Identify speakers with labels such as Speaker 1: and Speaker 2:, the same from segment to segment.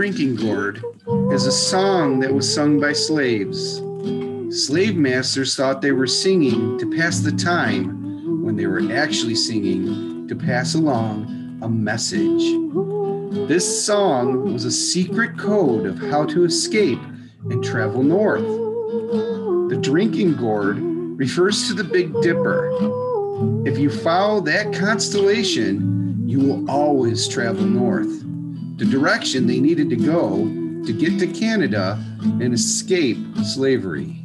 Speaker 1: Drinking Gourd is a song that was sung by slaves. Slave masters thought they were singing to pass the time when they were actually singing to pass along a message. This song was a secret code of how to escape and travel north. The drinking gourd refers to the Big Dipper. If you follow that constellation, you will always travel north, the direction they needed to go to get to Canada and escape slavery.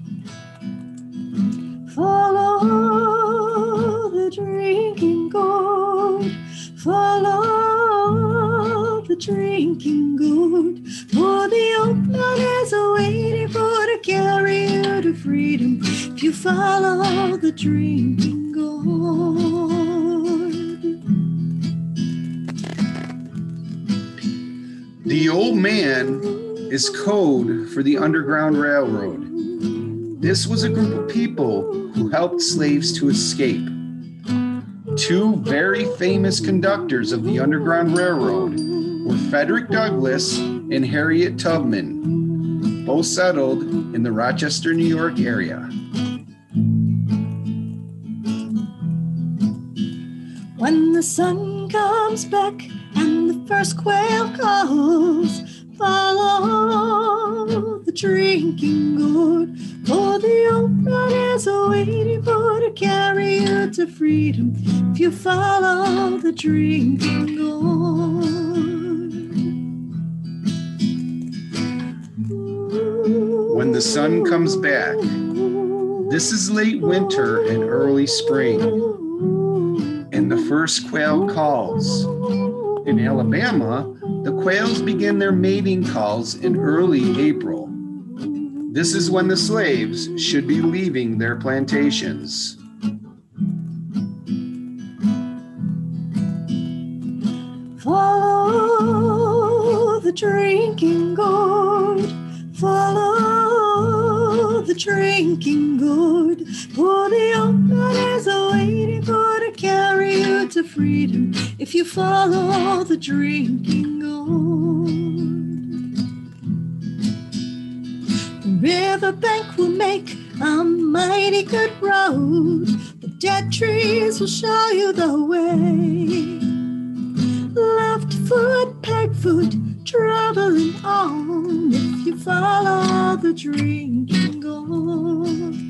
Speaker 2: Follow the drinking gourd. Follow the drinking gourd. For the man is waiting for to carry you to freedom. If you follow the drinking gourd.
Speaker 1: The old man is code for the Underground Railroad. This was a group of people who helped slaves to escape. Two very famous conductors of the Underground Railroad were Frederick Douglass and Harriet Tubman, both settled in the Rochester, New York area.
Speaker 2: When the sun comes back the first quail calls, follow the drinking gourd. For the old man is waiting for to carry you to freedom. If you follow the drinking gourd.
Speaker 1: When the sun comes back, this is late winter and early spring, and the first quail calls. In Alabama, the quails begin their mating calls in early April. This is when the slaves should be leaving their plantations.
Speaker 2: Follow the drinking gourd. Follow the drinking gourd. For the old man Follow the drinking gourd. The riverbank will make a mighty good road. The dead trees will show you the way. Left foot, peg foot, traveling on. If you follow the drinking gourd.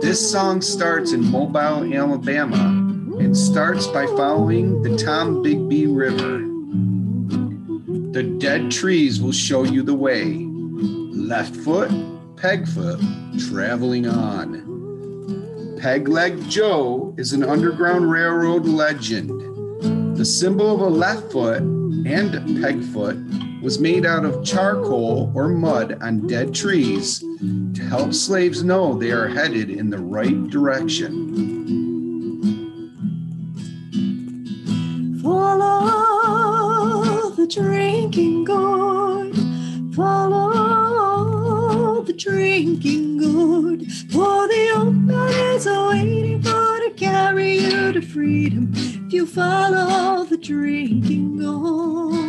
Speaker 1: This song starts in Mobile, Alabama, and starts by following the Tombigbee River. The dead trees will show you the way. Left foot, peg foot, traveling on. Peg Leg Joe is an Underground Railroad legend. The symbol of a left foot and peg foot was made out of charcoal or mud on dead trees to help slaves know they are headed in the right direction.
Speaker 2: Follow the drinking gourd. Follow the drinking gourd. For the old man is waiting for to carry you to freedom. If you follow the drinking gourd.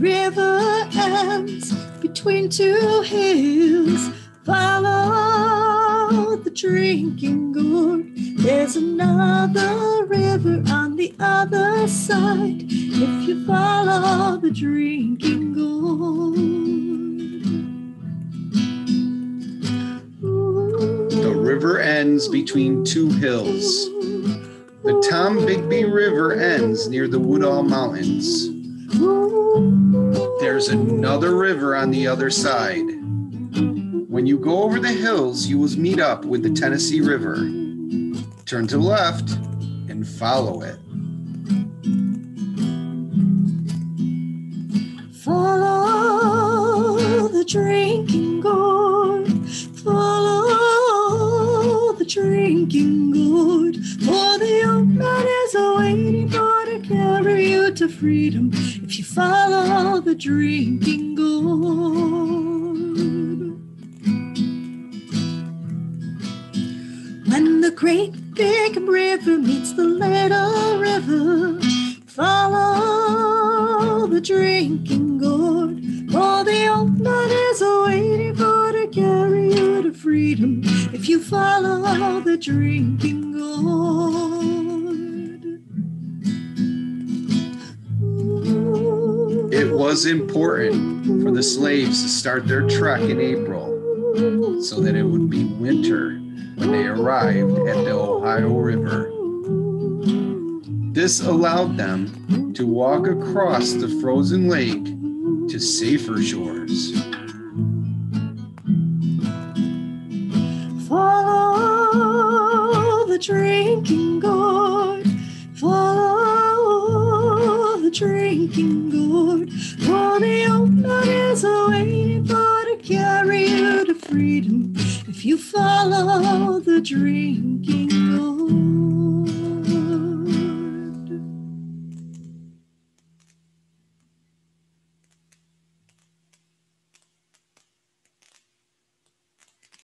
Speaker 2: River ends between two hills. Follow the drinking gourd. There's another river on the other side. If you follow the drinking gourd.
Speaker 1: The river ends between two hills. The Tombigbee River ends near the Woodall Mountains. There's another river on the other side. When you go over the hills, you will meet up with the Tennessee River. Turn to the left and follow it.
Speaker 2: drinking gourd. When the great big river meets the little river, follow the drinking gourd. For the old man is waiting for to carry you to freedom if you follow the drinking gourd.
Speaker 1: Was important for the slaves to start their trek in April so that it would be winter when they arrived at the Ohio River. This allowed them to walk across the frozen lake to safer shores.
Speaker 2: Follow the drinking gourd. Follow the drinking gourd. Put